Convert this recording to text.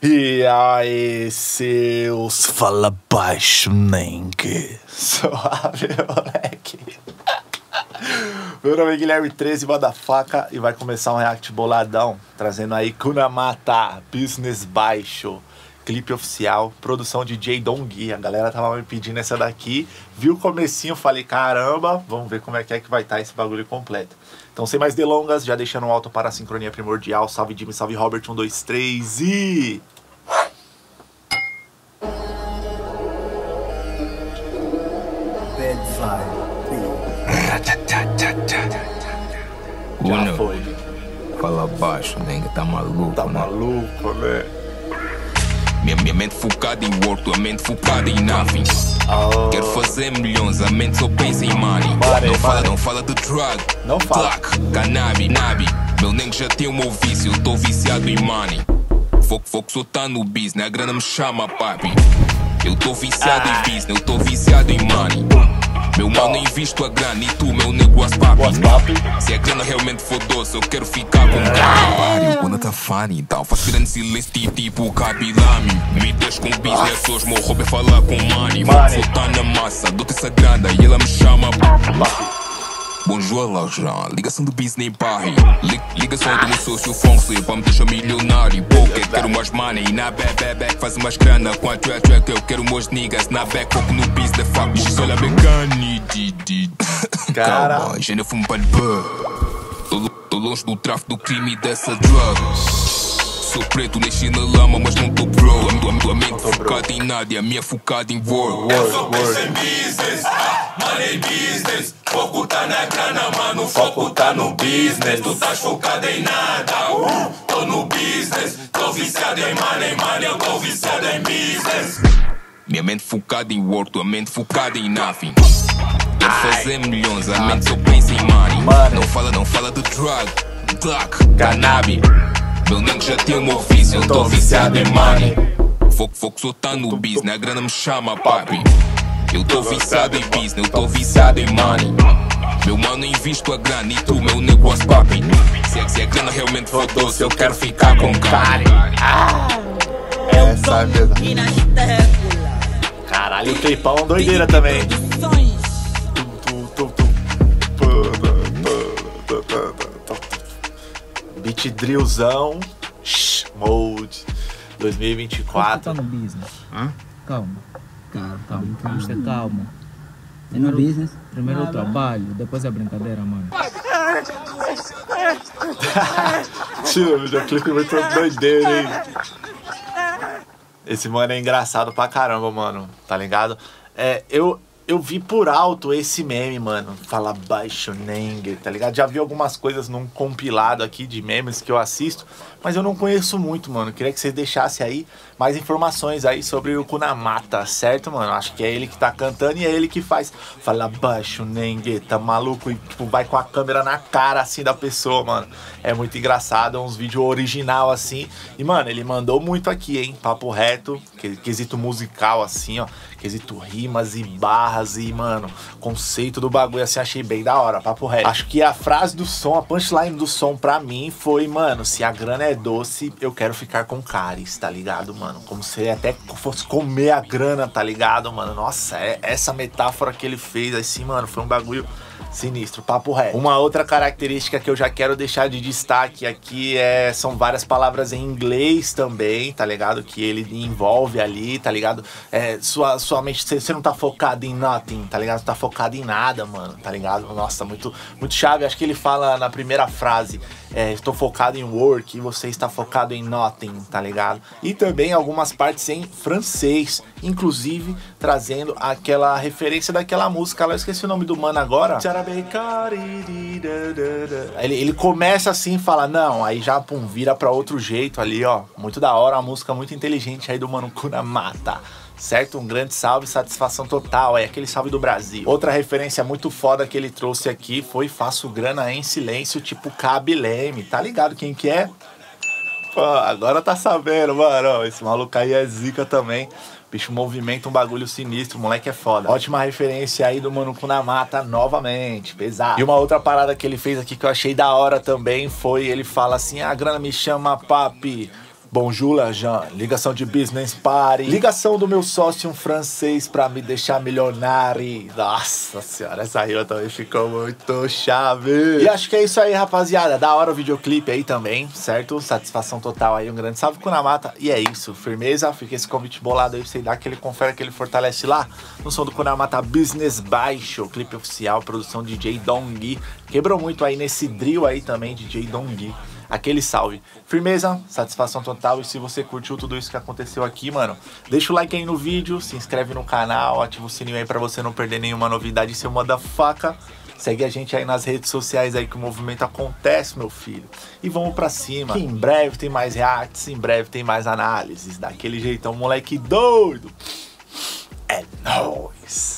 E aí, seus fala baixo, nengue. Suave, moleque. Meu nome é Guilherme 13, da faca e vai começar um react boladão, trazendo aí Kunamata, Business Baixo, clipe oficial, produção de J. Dongui. A galera tava me pedindo essa daqui, viu o comecinho, falei, caramba, vamos ver como é que é que vai estar tá esse bagulho completo. Então, sem mais delongas, já deixando o alto para a sincronia primordial. Salve Jimmy, salve Robert, 1, 2, 3 e... Já foi. Fala baixo, nega, tá maluco, Tá né? maluco, né? Minha, minha mente focada em work, tua mente focada em nothing. Oh. Quero fazer milhões, a mente só pensa em money. Money, não fala, money. não fala de drug. Não fala. Clock, cannabis, nabi. Meu nego já tem o meu vício, eu tô viciado em money. Foco, foco, só tá no business, a grana me chama, papi. Eu tô viciado Ah. em business, eu tô viciado em money. Invisto a grana e tu, meu papi. Boas papi. Se a grana realmente for doce, eu quero ficar com cara. Quando tá funny, então faço grande silêncio, tipo, tipo cabilame. Me deixo com business, hoje meu hobby é falar com money. Vou tá na massa, dou-te essa grana e ela me chama. Bonjour, l'argent, ligação do business party. Li ligação do meu sócio Fonse, pra me deixar milionário. Poker, quero mais money. Na back, back, back, faz mais grana. Com a track, track, eu quero meus niggas. Na back, foco no business, fuck, X, olha becani. di, di. Cara. Calma, não fumo para Tô, tô longe do tráfico do crime e dessa drug. Sou preto, nasci na lama, mas não tô bro. A tua mente focada em nada e a minha focada em. Word, word. business, money business. Foco tá na grana, mano. Foco tá no business. Tu estás focado em nada. Uh, tô no business. Tô viciado em money, money. Eu tô viciado em business. Minha mente focada em work, tua mente focada em nothing. Quero fazer milhões, a mente só pensa em money. Money. Não fala, não fala de drug, clock, cannabis. Meu nego já tem o meu vício, eu tô viciado em money. Foco, foco, só tá no business, a grana me chama, papi. Eu tô viciado em business, eu tô viciado em money. Meu mano, invisto a grana e tu, meu negócio, papi. Se a, se a grana realmente for doce, eu quero ficar com cara. Essa é mesmo. E na Terra Caralho, o clipão doideira também. Beat drillzão. Shh, Mode 2024. Tá business. Hã? Calma. Calma, calma. Vamos ter calma. É no business? Primeiro o trabalho, depois a brincadeira, mano. Tio, já clipe muito doideira, hein? Esse mano é engraçado pra caramba, mano. Tá ligado? É, eu, eu vi por alto esse meme, mano. Fala baixo, Neng, tá ligado? Já vi algumas coisas num compilado aqui de memes que eu assisto, mas eu não conheço muito, mano. Queria que vocês deixassem aí mais informações aí sobre o Kunamata, certo, mano? Acho que é ele que tá cantando e é ele que faz. Fala baixo, Neng, tá maluco? E, tipo, vai com a câmera na cara, assim, da pessoa, mano. É muito engraçado, é uns vídeos original, assim. E, mano, ele mandou muito aqui, hein? Papo reto, quesito musical, assim, ó. Quesito rimas e barras e, mano, conceito do bagulho, assim, achei bem da hora, papo reto. Acho que a frase do som, a punchline do som pra mim foi, mano, se a grana é doce, eu quero ficar com cáries, tá ligado, mano? Como se até fosse comer a grana, tá ligado, mano? Nossa, é essa metáfora que ele fez, assim, mano, foi um bagulho sinistro, papo reto. Uma outra característica que eu já quero deixar de destaque aqui é são várias palavras em inglês também, tá ligado? Que ele envolve ali, tá ligado? É, sua, sua mente, você não tá focado em nothing, tá ligado? Você tá focado em nada, mano, tá ligado? Nossa, muito, muito chave. Acho que ele fala na primeira frase, é, estou focado em work e você está focado em nothing, tá ligado? E também algumas partes em francês, inclusive trazendo aquela referência daquela música lá, eu esqueci o nome do mano agora. Ele, ele começa assim e fala, não, aí já pum, vira pra outro jeito ali, ó. Muito da hora, uma música muito inteligente aí do Mano Kunamata. Certo? Um grande salve, satisfação total. É aquele salve do Brasil. Outra referência muito foda que ele trouxe aqui foi Faço grana em silêncio, tipo Cabe Leme. Tá ligado quem que é? Agora tá sabendo, mano. Esse maluco aí é zica também. Bicho movimenta um bagulho sinistro, moleque é foda. Ótima referência aí do Mano Kunamata novamente, pesado. E uma outra parada que ele fez aqui que eu achei da hora também foi, ele fala assim, a grana me chama papi, Bonjour, Jean. Ligação de business party. Ligação do meu sócio um francês pra me deixar milionário. Nossa senhora, essa rima também ficou muito chave. E acho que é isso aí, rapaziada. Da hora o videoclipe aí também, certo? Satisfação total aí. Um grande salve com mata. E é isso, firmeza. Fica esse convite bolado aí pra você dar aquele confere, aquele fortalece lá. No som do Kunamata Business Baixo, clipe oficial, produção DJ Dongui. Quebrou muito aí nesse drill aí também, DJ Dongui aquele salve. Firmeza, satisfação total. E se você curtiu tudo isso que aconteceu aqui, mano, deixa o like aí no vídeo, se inscreve no canal, ativa o sininho aí pra você não perder nenhuma novidade, seu faca. Segue a gente aí nas redes sociais aí que o movimento acontece, meu filho. E vamos pra cima. Que em breve tem mais reacts, em breve tem mais análises. Daquele jeitão, moleque doido. É nóis.